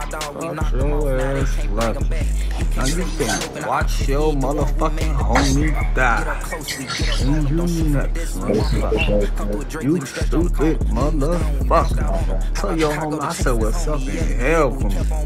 my dog, we knock ass off, Now they can't bring him back. watch your motherfucking homie die. And you next, motherfucker. You stupid motherfucker. Tell your homie I said what's up in hell for me.